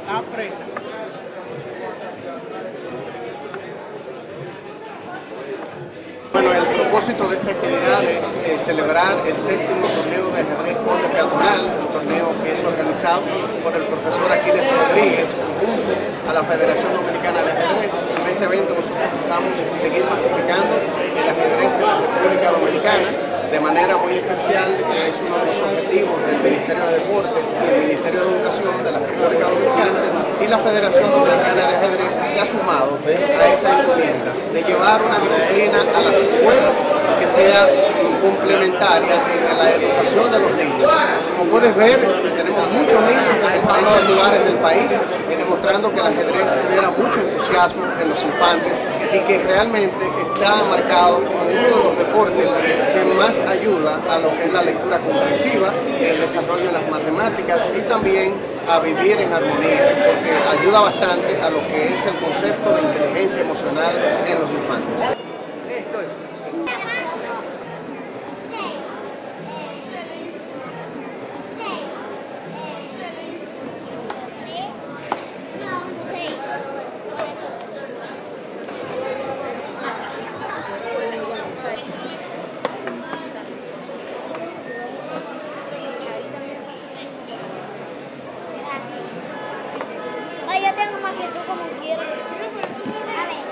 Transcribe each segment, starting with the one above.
Está presa. Bueno, el propósito de esta actividad es eh, celebrar el séptimo torneo de ajedrez corte peatonal, un torneo que es organizado por el profesor Aquiles Rodríguez junto a la Federación Dominicana de Ajedrez. En este evento nosotros buscamos seguir masificando el ajedrez en la República Dominicana de manera muy especial, que es uno de los objetivos del Ministerio de Deportes y el Ministerio de Educación de la República Dominicana y la Federación Dominicana de Ajedrez se ha sumado a esa encomienda de llevar una disciplina a las escuelas que sea complementaria en la educación de los niños. Como puedes ver, tenemos muchos niños de diferentes lugares del país y demostrando que el ajedrez genera mucho entusiasmo en los infantes y que realmente está marcado como uno de los deportes más ayuda a lo que es la lectura comprensiva, el desarrollo de las matemáticas y también a vivir en armonía, porque ayuda bastante a lo que es el concepto de inteligencia emocional en los infantes. Yo tengo más que tú como quiero. A ver.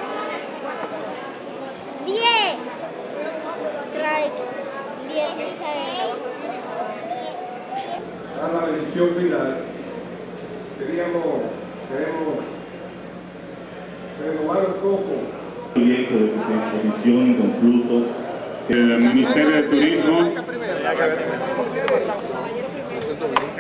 Diez. Trae. Dieciséis. a la edición final, queríamos, queremos renovar un poco proyecto de exposición inconcluso. El Ministerio de Turismo siento bien.